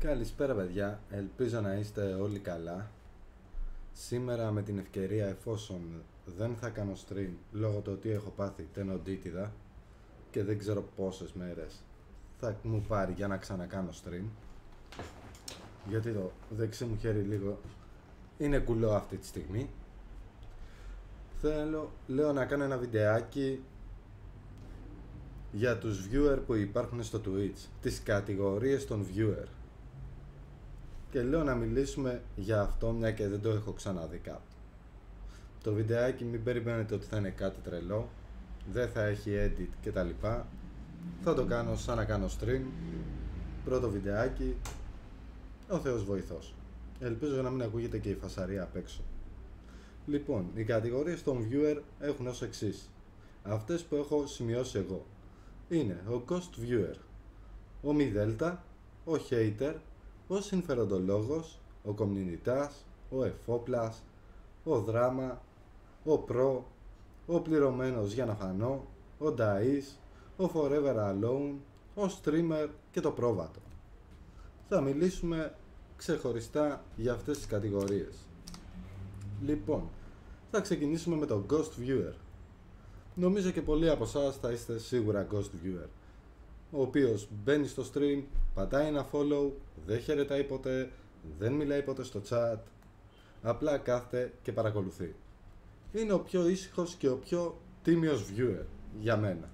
Καλησπέρα παιδιά, ελπίζω να είστε όλοι καλά. Σήμερα με την ευκαιρία εφόσον δεν θα κάνω stream λόγω του ότι έχω πάθει τενοντίτιδα και δεν ξέρω πόσες μέρες θα μου πάρει για να ξανακάνω stream. Γιατί το δεξί μου χέρι λίγο είναι κουλό αυτή τη στιγμή. Θέλω λέω να κάνω ένα βιντεάκι για τους viewer που υπάρχουν στο Twitch τις κατηγορίες των viewer και λέω να μιλήσουμε για αυτό μια και δεν το έχω ξαναδεί κάπου. Το βιντεάκι μην περιμένετε ότι θα είναι κάτι τρελό, δεν θα έχει edit κτλ. Θα το κάνω σαν να κάνω stream, πρώτο βιντεάκι, ο Θεός βοηθός. Ελπίζω να μην ακούγεται και η φασαρία απ' έξω. Λοιπόν, οι κατηγορίες των viewer έχουν ως εξής. Αυτές που έχω σημειώσει εγώ. Είναι ο Ghost Viewer, ο Mi Delta, ο Hater, ο συμφεροντολόγος, ο κομνηνιτάς, ο εφόπλας, ο δράμα, ο προ, ο πληρωμένος για να φανώ, ο νταΐς, ο forever alone, ο streamer και το πρόβατο. Θα μιλήσουμε ξεχωριστά για αυτές τις κατηγορίες. Λοιπόν, θα ξεκινήσουμε με το Ghost Viewer. Νομίζω και πολλοί από εσάς θα είστε σίγουρα Ghost Viewer ο οποίος μπαίνει στο stream, πατάει ένα follow, δεν χαιρετάει ποτέ, δεν μιλάει ποτέ στο chat, απλά κάθεται και παρακολουθεί. Είναι ο πιο ήσυχος και ο πιο τίμιος viewer για μένα.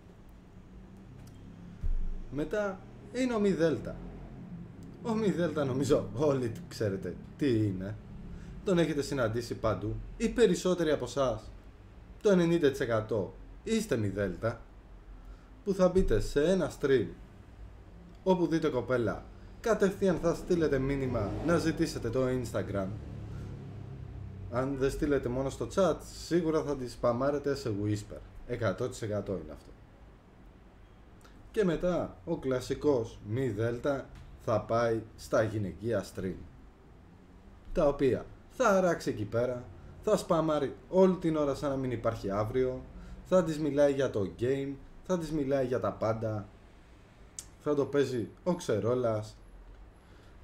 Μετά είναι ο Mi Delta. Ο Mi Delta νομίζω όλοι ξέρετε τι είναι. Τον έχετε συναντήσει παντού. Οι περισσότεροι από εσάς, το 90% είστε Mi Delta που θα μπείτε σε ένα stream όπου δείτε κοπέλα κατευθείαν θα στείλετε μήνυμα να ζητήσετε το Instagram. Αν δεν στείλετε μόνο στο chat σίγουρα θα τη σπαμάρετε σε whisper. 100% είναι αυτό. Και μετά ο κλασικός μη δέλτα θα πάει στα γυναικεία stream τα οποία θα αράξει εκεί πέρα θα σπαμάρει όλη την ώρα σαν να μην υπάρχει αύριο θα της μιλάει για το game θα της μιλάει για τα πάντα, θα το παίζει ο Ξερόλας,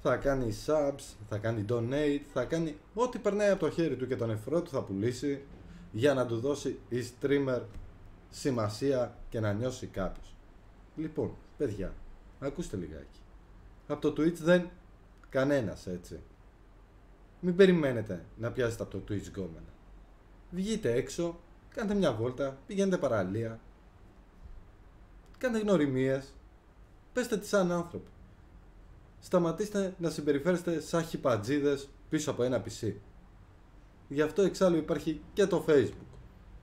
θα κάνει subs, θα κάνει donate, θα κάνει ό,τι περνάει από το χέρι του και τον εφρό του θα πουλήσει για να του δώσει η streamer σημασία και να νιώσει κάποιος. Λοιπόν, παιδιά, ακούστε λιγάκι. Από το Twitch δεν κανένας έτσι. Μην περιμένετε να πιάσετε από το Twitch γκόμενα. Βγείτε έξω, κάντε μια βόλτα, πηγαίνετε παραλία, κάντε γνωριμίες, πέστε τις σαν άνθρωποι. Σταματήστε να συμπεριφέρεστε σαν χιπατζίδες πίσω από ένα PC. Γι' αυτό εξάλλου υπάρχει και το Facebook.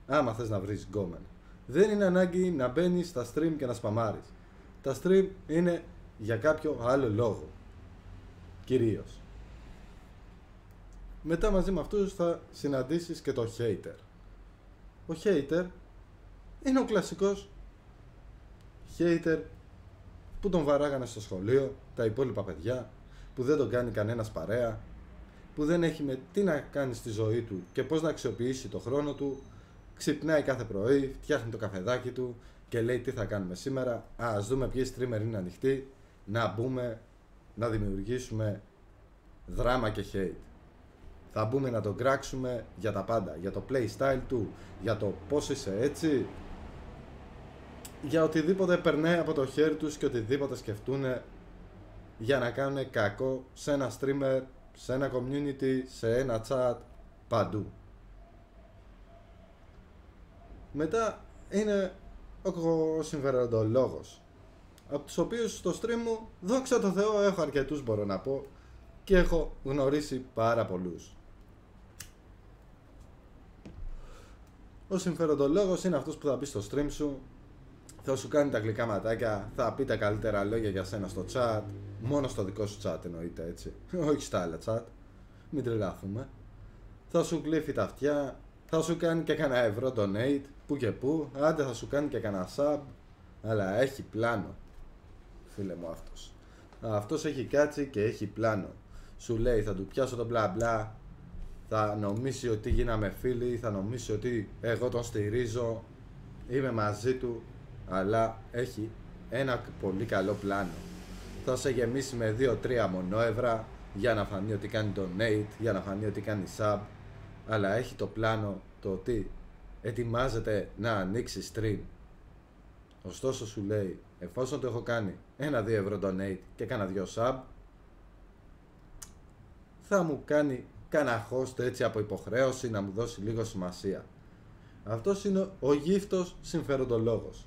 Άμα θες να βρεις γκόμενα. Δεν είναι ανάγκη να μπαίνεις στα stream και να σπαμάρεις. Τα stream είναι για κάποιο άλλο λόγο. Κυρίως. Μετά μαζί με αυτούς θα συναντήσεις και το hater. Ο hater είναι ο κλασικός hater που τον βαράγανε στο σχολείο, τα υπόλοιπα παιδιά, που δεν τον κάνει κανένας παρέα, που δεν έχει με τι να κάνει στη ζωή του και πώς να αξιοποιήσει το χρόνο του, ξυπνάει κάθε πρωί, φτιάχνει το καφεδάκι του και λέει τι θα κάνουμε σήμερα, Α, ας δούμε ποιοι streamer είναι ανοιχτοί, να μπούμε, να δημιουργήσουμε δράμα και hate. Θα μπούμε να τον κράξουμε για τα πάντα, για το playstyle του, για το πώς είσαι έτσι, για οτιδήποτε περνάει από το χέρι τους και οτιδήποτε σκεφτούν για να κάνουν κακό σε ένα streamer, σε ένα community, σε ένα chat, παντού. Μετά είναι ο συμφεροντολόγος από τους οποίους στο stream μου, δόξα τω Θεώ, έχω αρκετούς μπορώ να πω και έχω γνωρίσει πάρα πολλούς. Ο συμφεροντολόγος είναι αυτός που θα μπει στο stream σου θα σου κάνει τα γλυκά ματάκια, θα πει τα καλύτερα λόγια για σένα στο chat, μόνο στο δικό σου chat εννοείται έτσι, όχι στα άλλα chat, μην τρελάθουμε. Θα σου κλείφει τα αυτιά, θα σου κάνει και κανένα ευρώ donate, που και που, άντε θα σου κάνει και κανένα sub, αλλά έχει πλάνο, φίλε μου αυτός. Αυτός έχει κάτσει και έχει πλάνο. Σου λέει θα του πιάσω το μπλα μπλα, θα νομίσει ότι γίναμε φίλοι, θα νομίσει ότι εγώ τον στηρίζω, είμαι μαζί του, αλλά έχει ένα πολύ καλό πλάνο. θα σε γεμίσει με 2-3 μονόευρα για να φανεί ότι κάνει donate, για να φανεί ότι κάνει sub, αλλά έχει το πλάνο το ότι ετοιμάζεται να ανοίξει stream. Ωστόσο σου λέει, εφόσον το έχω κάνει 1-2 ευρώ donate και κάνα 2 sub, θα μου κάνει κάνα host έτσι από υποχρέωση να μου δώσει λίγο σημασία. Αυτός είναι ο γύφτος συμφεροντολόγος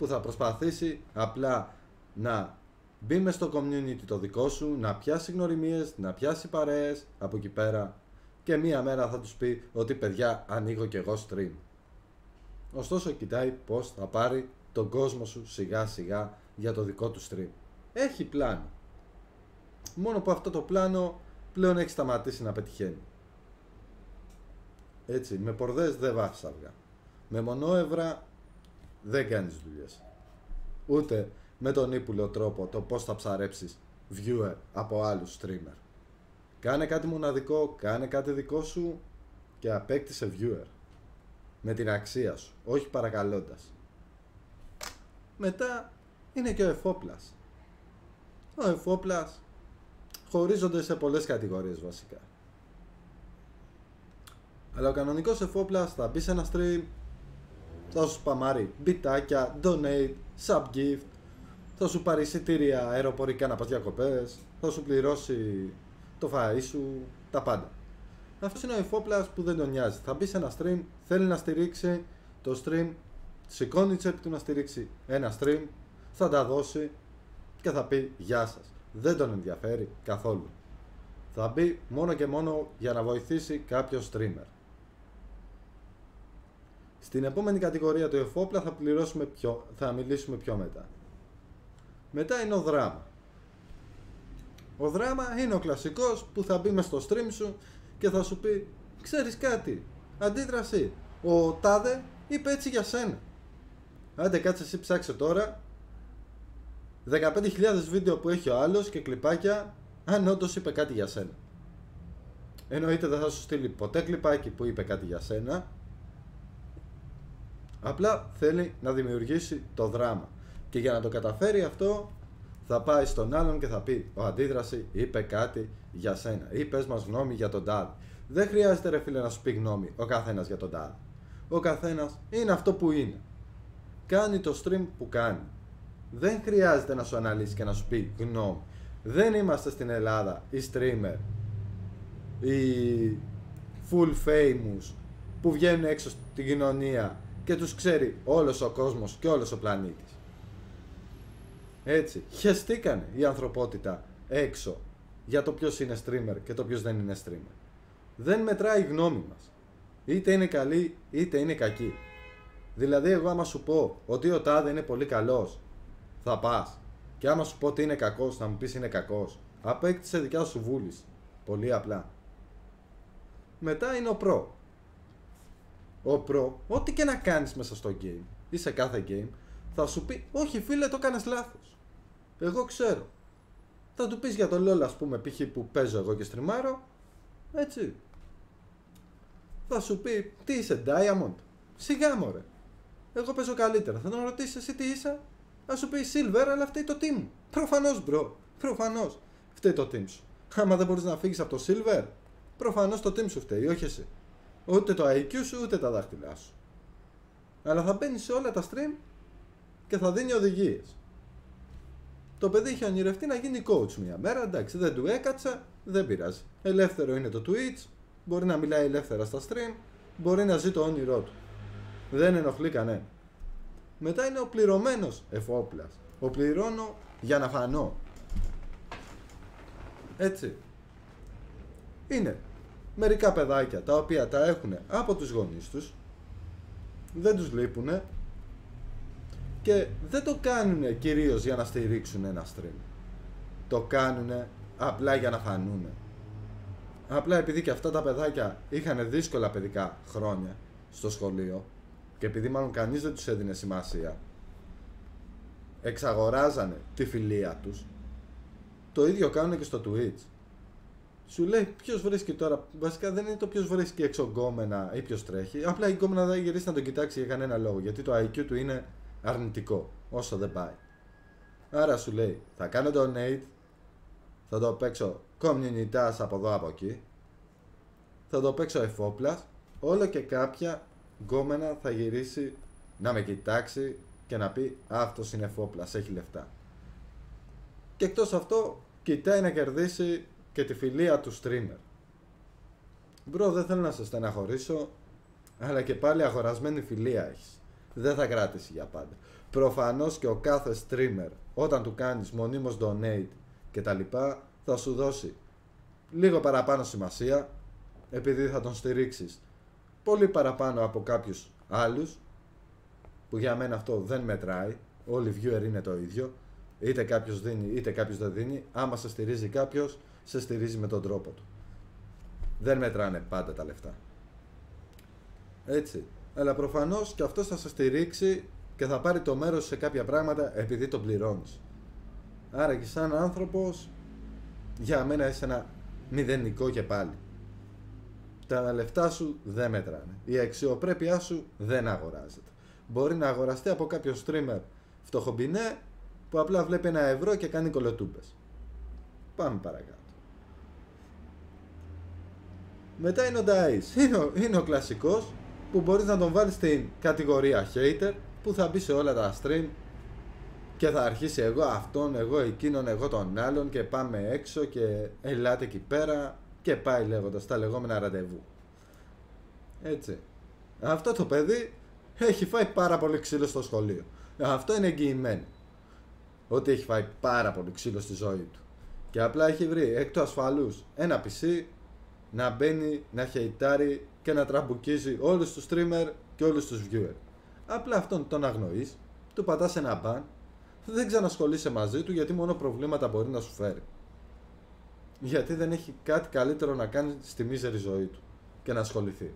που θα προσπαθήσει απλά να μπει μες στο community το δικό σου, να πιάσει γνωριμίες, να πιάσει παρέες από εκεί πέρα και μία μέρα θα τους πει ότι παιδιά ανοίγω και εγώ stream. Ωστόσο κοιτάει πως θα πάρει τον κόσμο σου σιγά σιγά για το δικό του stream. Έχει πλάνο. Μόνο που αυτό το πλάνο πλέον έχει σταματήσει να πετυχαίνει. Έτσι, με πορδές δεν βάφεις αυγά. Με μονόευρα δεν κάνεις δουλειές. Ούτε με τον ύπουλο τρόπο το πώς θα ψαρέψεις viewer από άλλους streamer. Κάνε κάτι μοναδικό, κάνε κάτι δικό σου και απέκτησε viewer. Με την αξία σου, όχι παρακαλώντας. Μετά είναι και ο εφόπλας. Ο εφόπλας χωρίζονται σε πολλές κατηγορίες βασικά. Αλλά ο κανονικός εφόπλας θα μπει σε ένα stream, θα σου σπαμάρει μπιτάκια, donate, subgift, θα σου πάρει εισιτήρια αεροπορικά να πας διακοπές, θα σου πληρώσει το φαΐ σου, τα πάντα. Αυτός είναι ο εφόπλας που δεν τον νοιάζει. Θα μπει σε ένα stream, θέλει να στηρίξει το stream, σηκώνει τσέπη του να στηρίξει ένα stream, θα τα δώσει και θα πει γεια σας. Δεν τον ενδιαφέρει καθόλου. Θα μπει μόνο και μόνο για να βοηθήσει κάποιος streamer. Στην επόμενη κατηγορία του εφόπλα θα, πληρώσουμε πιο, θα μιλήσουμε πιο μετά. Μετά είναι ο δράμα. Ο δράμα είναι ο κλασικός που θα μπει μες στο stream σου και θα σου πει Ξέρεις κάτι, αντίδραση, ο Τάδε είπε έτσι για σένα. Άντε κάτσε εσύ ψάξε τώρα 15.000 βίντεο που έχει ο άλλος και κλιπάκια αν όντως είπε κάτι για σένα. Εννοείται δεν θα σου στείλει ποτέ κλιπάκι που είπε κάτι για σένα. Απλά θέλει να δημιουργήσει το δράμα. Και για να το καταφέρει αυτό θα πάει στον άλλον και θα πει Ο αντίδραση είπε κάτι για σένα ή πες μας γνώμη για τον τάδ. Δεν χρειάζεται ρε φίλε να σου πει γνώμη ο καθένας για τον τάδ. Ο καθένας είναι αυτό που είναι. Κάνει το stream που κάνει. Δεν χρειάζεται να σου αναλύσει και να σου πει γνώμη. Δεν είμαστε στην Ελλάδα οι streamer, οι full famous που βγαίνουν έξω στην κοινωνία και τους ξέρει όλος ο κόσμος και όλος ο πλανήτης. Έτσι, χεστήκανε η ανθρωπότητα έξω για το ποιος είναι streamer και το ποιος δεν είναι streamer. Δεν μετράει η γνώμη μας. Είτε είναι καλή είτε είναι κακή. Δηλαδή εγώ άμα σου πω ότι ο Τάδε είναι πολύ καλός, θα πας. Και άμα σου πω ότι είναι κακός, θα μου πεις είναι κακός. Απέκτησε δικιά σου βούληση. Πολύ απλά. Μετά είναι ο Pro. Ο Pro, ό,τι και να κάνεις μέσα στο game ή σε κάθε game, θα σου πει όχι φίλε το κάνεις λάθος. Εγώ ξέρω. Θα του πεις για το LOL ας πούμε π.χ. που παίζω εγώ και στριμάρω. Έτσι. Θα σου πει τι είσαι Diamond; Σιγά μωρέ. Εγώ παίζω καλύτερα. Θα τον ρωτήσεις εσύ τι είσαι; Θα σου πει Silver αλλά φταίει το team μου. Προφανώς bro. Προφανώς. Φταίει το team σου. Άμα δεν μπορείς να φύγεις από το Silver. Προφανώς το team σου φταίει. Όχι εσύ. Ούτε το IQ σου ούτε τα δάχτυλά σου. Αλλά θα μπαίνεις σε όλα τα stream και θα δίνει οδηγίες. Το παιδί είχε ονειρευτεί να γίνει coach μια μέρα, εντάξει, δεν του έκατσα, δεν πειράζει. Ελεύθερο είναι το Twitch, μπορεί να μιλάει ελεύθερα στα stream, μπορεί να ζει το όνειρό του. Δεν ενοχλεί κανένα. Μετά είναι ο πληρωμένο εφόπλας. Ο πληρώνω για να φανώ. Έτσι. Είναι μερικά παιδάκια τα οποία τα έχουν από τους γονείς τους, δεν τους λείπουνε και δεν το κάνουν κυρίως για να στηρίξουν ένα stream. Το κάνουν απλά για να φανούν. Απλά επειδή και αυτά τα παιδάκια είχαν δύσκολα παιδικά χρόνια στο σχολείο και επειδή μάλλον κανείς δεν τους έδινε σημασία εξαγοράζανε τη φιλία τους το ίδιο κάνουν και στο Twitch σου λέει ποιος βρίσκει τώρα. Βασικά δεν είναι το ποιος βρίσκει εξογκόμενα ή ποιος τρέχει. Απλά η γκόμενα δεν γυρίσει να τον κοιτάξει για κανένα λόγο. Γιατί το IQ του είναι αρνητικό όσο δεν πάει. Άρα σου λέει, θα κάνω donate, θα το παίξω community από εδώ από εκεί, θα το παίξω εφόπλας, όλο και κάποια γκόμενα θα γυρίσει να με κοιτάξει και να πει αυτός είναι εφόπλας, έχει λεφτά. Και εκτός αυτό, κοιτάει να κερδίσει και τη φιλία του streamer. Μπρο, δεν θέλω να σε στεναχωρήσω, αλλά και πάλι αγορασμένη φιλία έχεις. Δεν θα κράτησει για πάντα. Προφανώς και ο κάθε streamer, όταν του κάνεις μονίμως donate και τα λοιπά, θα σου δώσει λίγο παραπάνω σημασία, επειδή θα τον στηρίξεις πολύ παραπάνω από κάποιους άλλους, που για μένα αυτό δεν μετράει. Όλοι οι viewer είναι το ίδιο. Είτε κάποιος δίνει, είτε κάποιος δεν δίνει. Άμα σε στηρίζει κάποιος, σε στηρίζει με τον τρόπο του. Δεν μετράνε πάντα τα λεφτά. Έτσι. Αλλά προφανώς και αυτός θα σε στηρίξει και θα πάρει το μέρος σε κάποια πράγματα επειδή το πληρώνεις. Άρα και σαν άνθρωπος, για μένα είσαι ένα μηδενικό και πάλι. Τα λεφτά σου δεν μετράνε. Η αξιοπρέπειά σου δεν αγοράζεται. Μπορεί να αγοραστεί από κάποιο streamer φτωχομπινέ που απλά βλέπει ένα ευρώ και κάνει κολοτούμπες. Πάμε παρακάτω. Μετά είναι ο Dice. Είναι ο, είναι ο κλασικός που μπορείς να τον βάλεις στην κατηγορία hater που θα μπει σε όλα τα stream και θα αρχίσει εγώ αυτόν, εγώ εκείνον, εγώ τον άλλον και πάμε έξω και ελάτε εκεί πέρα και πάει λέγοντας τα λεγόμενα ραντεβού. Έτσι. Αυτό το παιδί έχει φάει πάρα πολύ ξύλο στο σχολείο. Αυτό είναι εγγυημένο. Ότι έχει φάει πάρα πολύ ξύλο στη ζωή του. Και απλά έχει βρει εκ του ασφαλούς ένα PC να μπαίνει, να χεϊτάρει και να τραμπουκίζει όλους τους streamer και όλους τους viewer. Απλά αυτόν τον αγνοείς, του πατάς ένα ban, δεν ξανασχολείσαι μαζί του γιατί μόνο προβλήματα μπορεί να σου φέρει. Γιατί δεν έχει κάτι καλύτερο να κάνει στη μίζερη ζωή του και να ασχοληθεί.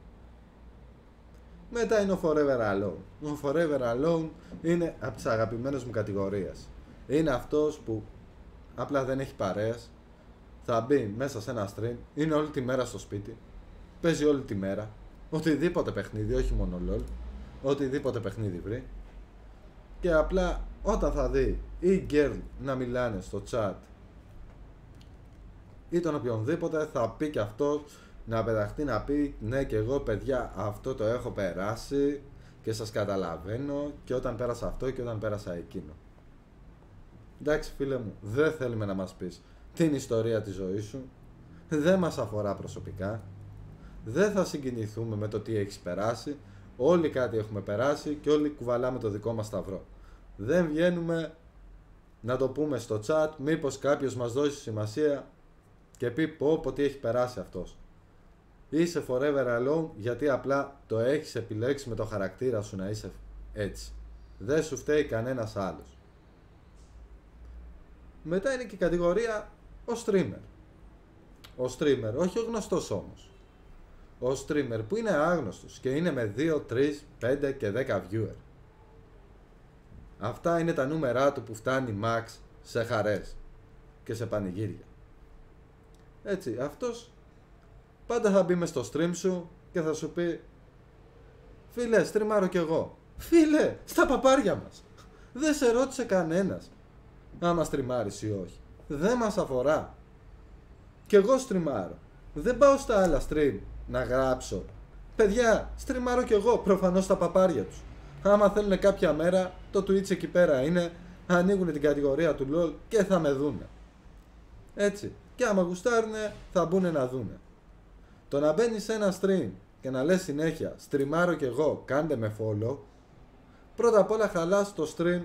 Μετά είναι ο Forever Alone. Ο Forever Alone είναι από τις αγαπημένες μου κατηγορίες. Είναι αυτός που απλά δεν έχει παρέας, θα μπει μέσα σε ένα stream, είναι όλη τη μέρα στο σπίτι, παίζει όλη τη μέρα, οτιδήποτε παιχνίδι, όχι μόνο LOL, οτιδήποτε παιχνίδι βρει και απλά όταν θα δει ή girl να μιλάνε στο chat ή τον οποιονδήποτε θα πει και αυτό να πεταχτεί να πει ναι και εγώ παιδιά αυτό το έχω περάσει και σας καταλαβαίνω και όταν πέρασα αυτό και όταν πέρασα εκείνο. Εντάξει φίλε μου, δεν θέλουμε να μας πεις την ιστορία της ζωής σου, δεν μας αφορά προσωπικά, δεν θα συγκινηθούμε με το τι έχεις περάσει, όλοι κάτι έχουμε περάσει και όλοι κουβαλάμε το δικό μας σταυρό. Δεν βγαίνουμε να το πούμε στο chat, μήπως κάποιος μας δώσει σημασία και πει πω πω τι έχει περάσει αυτός. Είσαι forever alone γιατί απλά το έχεις επιλέξει με το χαρακτήρα σου να είσαι έτσι. Δεν σου φταίει κανένας άλλος. Μετά είναι και η κατηγορία ο streamer. Ο streamer, όχι ο γνωστός όμως. Ο streamer που είναι άγνωστος και είναι με 2, 3, 5 και 10 viewer. Αυτά είναι τα νούμερά του που φτάνει max σε χαρές και σε πανηγύρια. Έτσι, αυτός πάντα θα μπει μες στο stream σου και θα σου πει Φίλε, στριμάρω κι εγώ. Φίλε, στα παπάρια μας. Δεν σε ρώτησε κανένας άμα στριμάρεις ή όχι. Δεν μας αφορά. Κι εγώ στριμάρω. Δεν πάω στα άλλα stream να γράψω. Παιδιά, στριμάρω κι εγώ, προφανώς στα παπάρια τους. Άμα θέλουν κάποια μέρα, το Twitch εκεί πέρα είναι, ανοίγουν την κατηγορία του LOL και θα με δούνε. Έτσι. Και άμα γουστάρουνε, θα μπουν να δούνε. Το να μπαίνεις σε ένα stream και να λες συνέχεια στριμάρω κι εγώ, κάντε με follow, πρώτα απ' όλα χαλάς το stream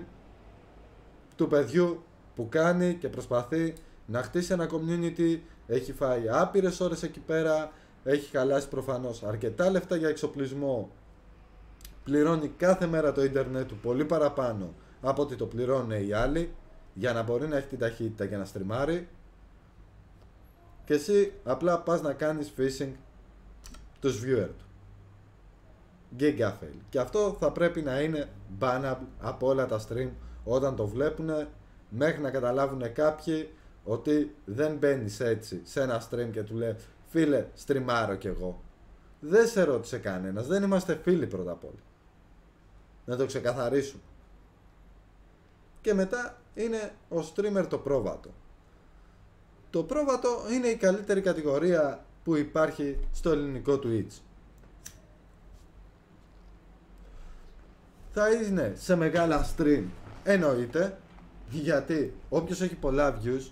του παιδιού που κάνει και προσπαθεί να χτίσει ένα community, έχει φάει άπειρες ώρες εκεί πέρα, έχει χαλάσει προφανώς αρκετά λεφτά για εξοπλισμό, πληρώνει κάθε μέρα το ίντερνετ του πολύ παραπάνω από ότι το πληρώνουν οι άλλοι για να μπορεί να έχει την ταχύτητα και να στριμάρει και εσύ απλά πας να κάνεις phishing τους viewer του. Giga fail. Και αυτό θα πρέπει να είναι bannable από όλα τα stream όταν το βλέπουν μέχρι να καταλάβουν κάποιοι ότι δεν μπαίνεις έτσι σε ένα stream και του λέει φίλε στριμάρω κι εγώ. Δεν σε ρώτησε κανένας, δεν είμαστε φίλοι πρώτα απ' όλα. Να το ξεκαθαρίσουμε. Και μετά είναι ο streamer το πρόβατο. Το πρόβατο είναι η καλύτερη κατηγορία που υπάρχει στο ελληνικό Twitch. Θα είναι σε μεγάλα stream εννοείται γιατί όποιος έχει πολλά views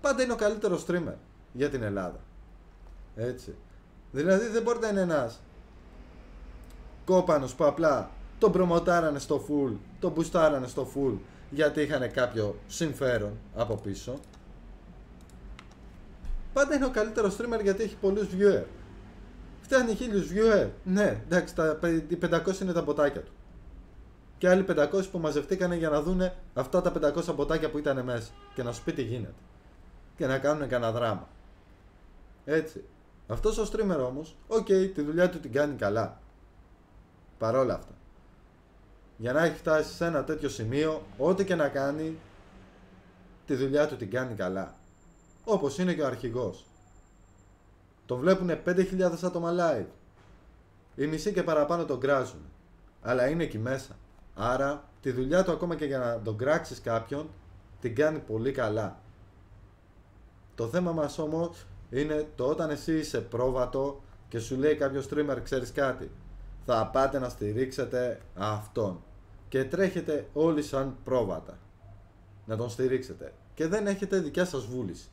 πάντα είναι ο καλύτερος streamer για την Ελλάδα. Έτσι. Δηλαδή δεν μπορεί να είναι ένας κόπανος που απλά τον προμοτάρανε στο full, τον μπουστάρανε στο full γιατί είχαν κάποιο συμφέρον από πίσω. Πάντα είναι ο καλύτερος streamer γιατί έχει πολλούς viewer. Φτάνει χίλιους viewer. Ναι, εντάξει, τα 500 είναι τα μποτάκια του. Και άλλοι 500 που μαζευτήκανε για να δουν αυτά τα 500 μποτάκια που ήταν μέσα. Και να σου πει τι γίνεται. Και να κάνουν κανένα δράμα. Έτσι. Αυτός ο streamer όμως, OK, okay, τη δουλειά του την κάνει καλά. Παρόλα αυτά. Για να έχει φτάσει σε ένα τέτοιο σημείο, ό,τι και να κάνει, τη δουλειά του την κάνει καλά. Όπως είναι και ο αρχηγός. Τον βλέπουν 5.000 άτομα live. Οι μισοί και παραπάνω τον κράζουν. Αλλά είναι εκεί μέσα. Άρα τη δουλειά του ακόμα και για να τον κράξεις κάποιον την κάνει πολύ καλά. Το θέμα μας όμως είναι το όταν εσύ είσαι πρόβατο και σου λέει κάποιος streamer ξέρεις κάτι θα πάτε να στηρίξετε αυτόν και τρέχετε όλοι σαν πρόβατα να τον στηρίξετε και δεν έχετε δικιά σας βούληση.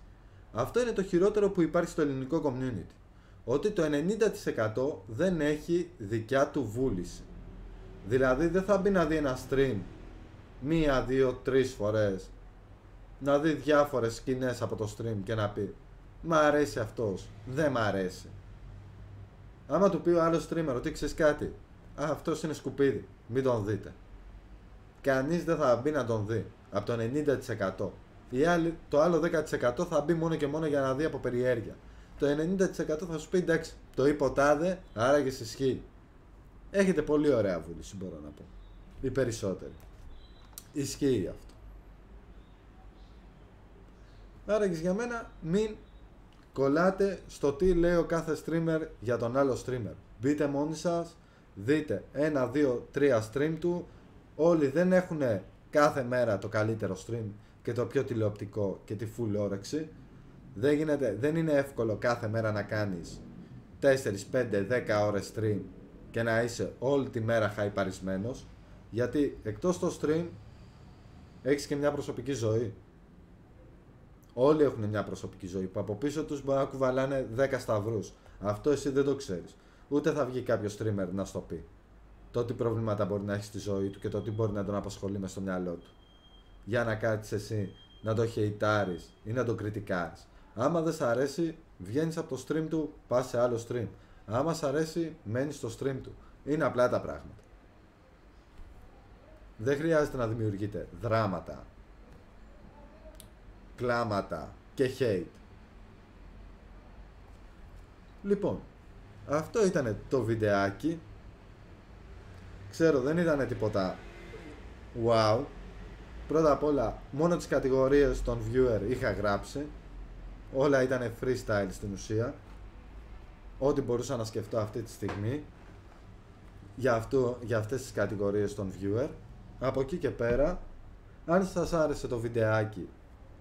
Αυτό είναι το χειρότερο που υπάρχει στο ελληνικό community. Ότι το 90% δεν έχει δικιά του βούληση. Δηλαδή δεν θα μπει να δει ένα stream μία, δύο, τρεις φορές να δει διάφορες σκηνές από το stream και να πει Μ' αρέσει αυτός, δεν μ' αρέσει. Άμα του πει ο άλλος streamer ότι ξέρεις κάτι, Α, αυτός είναι σκουπίδι, μην τον δείτε. Κανείς δεν θα μπει να τον δει, από το 90%. Η άλλη, το άλλο 10% θα μπει μόνο και μόνο για να δει από περιέργεια. Το 90% θα σου πει εντάξει, το είπε ο τάδε, άρα και ισχύει. Έχετε πολύ ωραία βούληση, μπορώ να πω. Οι περισσότεροι. Ισχύει αυτό. Άρα και για μένα μην κολλάτε στο τι λέει ο κάθε streamer για τον άλλο streamer. Μπείτε μόνοι σας, δείτε ένα, δύο, τρία stream του. Όλοι δεν έχουν κάθε μέρα το καλύτερο stream και το πιο τηλεοπτικό και τη full όρεξη. Δεν, γίνεται, δεν είναι εύκολο κάθε μέρα να κάνεις 4, 5, 10 ώρες stream και να είσαι όλη τη μέρα χαϊπαρισμένος γιατί εκτός το stream έχεις και μια προσωπική ζωή. Όλοι έχουν μια προσωπική ζωή που από πίσω τους μπορεί να κουβαλάνε 10 σταυρούς. Αυτό εσύ δεν το ξέρεις. Ούτε θα βγει κάποιο streamer να στο πει. Το τι προβλήματα μπορεί να έχεις στη ζωή του και το τι μπορεί να τον απασχολεί μες στο μυαλό του. Για να κάτσεις εσύ να το χεϊτάρεις ή να το κριτικάρεις. Άμα δεν σ' αρέσει, βγαίνεις από το stream του, πας σε άλλο stream. Άμα σ' αρέσει, μένεις στο stream του. Είναι απλά τα πράγματα. Δεν χρειάζεται να δημιουργείτε δράματα, κλάματα και hate. Λοιπόν, αυτό ήταν το βιντεάκι. Ξέρω δεν ήταν τίποτα wow. Πρώτα απ' όλα μόνο τις κατηγορίες των viewer είχα γράψει. Όλα ήταν freestyle στην ουσία ό,τι μπορούσα να σκεφτώ αυτή τη στιγμή για, αυτό, για αυτές τις κατηγορίες των viewer. Από εκεί και πέρα, αν σας άρεσε το βιντεάκι,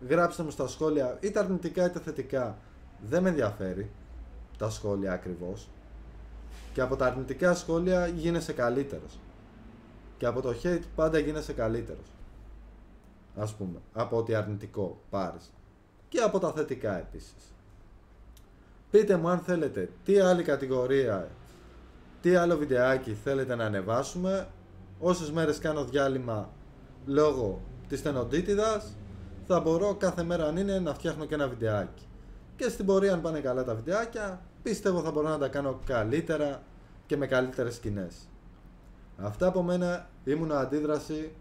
γράψτε μου στα σχόλια είτε αρνητικά είτε θετικά. Δεν με ενδιαφέρει τα σχόλια ακριβώς. Και από τα αρνητικά σχόλια γίνεσαι καλύτερος. Και από το hate πάντα γίνεσαι καλύτερος. Ας πούμε, από ό,τι αρνητικό πάρεις. Και από τα θετικά επίσης. Πείτε μου αν θέλετε τι άλλη κατηγορία, τι άλλο βιντεάκι θέλετε να ανεβάσουμε. Όσες μέρες κάνω διάλειμμα λόγω της στενοντίτιδας, θα μπορώ κάθε μέρα αν είναι να φτιάχνω και ένα βιντεάκι. Και στην πορεία αν πάνε καλά τα βιντεάκια, πίστευω θα μπορώ να τα κάνω καλύτερα και με καλύτερες σκηνές. Αυτά από μένα ήμουν αντίδραση.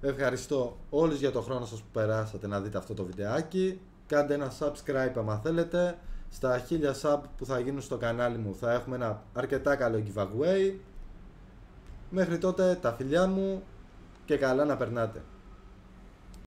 Ευχαριστώ όλους για το χρόνο σας που περάσατε να δείτε αυτό το βιντεάκι. Κάντε ένα subscribe αν θέλετε στα 1000 sub που θα γίνουν στο κανάλι μου θα έχουμε ένα αρκετά καλό giveaway. Μέχρι τότε τα φιλιά μου και καλά να περνάτε.